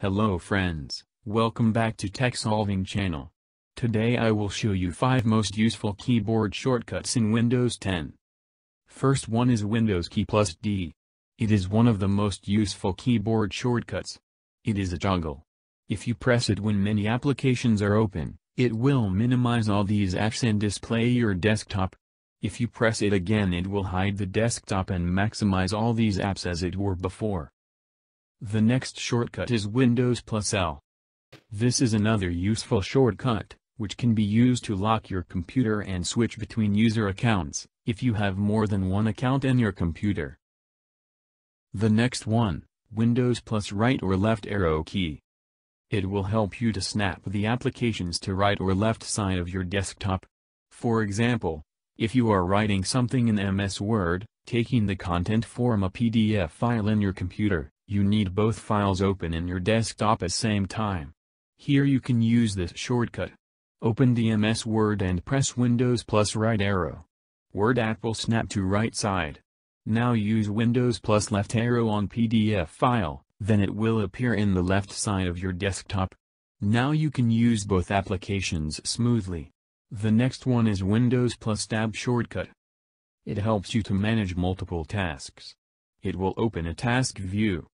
Hello friends, welcome back to Tech Solving channel. Today I will show you 5 most useful keyboard shortcuts in Windows 10. First one is Windows key plus D. It is one of the most useful keyboard shortcuts. It is a toggle. If you press it when many applications are open, it will minimize all these apps and display your desktop. If you press it again it will hide the desktop and maximize all these apps as it were before. The next shortcut is Windows plus L. This is another useful shortcut, which can be used to lock your computer and switch between user accounts, if you have more than one account in your computer. The next one, Windows plus right or left arrow key. It will help you to snap the applications to right or left side of your desktop. For example, if you are writing something in MS Word, taking the content from a PDF file in your computer, you need both files open in your desktop at same time. Here you can use this shortcut. Open the MS Word and press Windows plus right arrow. Word app will snap to right side. Now use Windows plus left arrow on PDF file. Then it will appear in the left side of your desktop. Now you can use both applications smoothly. The next one is Windows plus Tab shortcut. It helps you to manage multiple tasks. It will open a task view.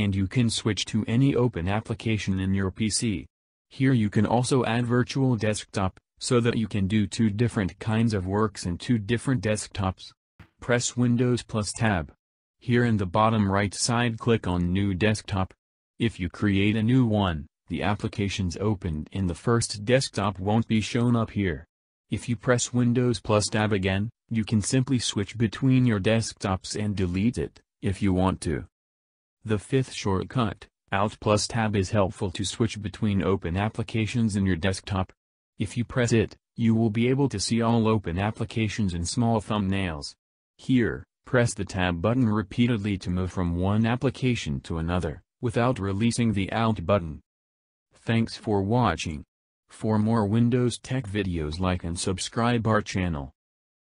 And you can switch to any open application in your PC. Here you can also add virtual desktop, so that you can do two different kinds of works in two different desktops. Press Windows plus Tab. Here in the bottom right side click on New Desktop. If you create a new one, the applications opened in the first desktop won't be shown up here. If you press Windows plus Tab again, you can simply switch between your desktops and delete it, if you want to. The fifth shortcut, Alt plus Tab is helpful to switch between open applications in your desktop. If you press it, you will be able to see all open applications in small thumbnails. Here, Press the Tab button repeatedly to move from one application to another, without releasing the Alt button. Thanks for watching. For more Windows Tech videos like and subscribe our channel.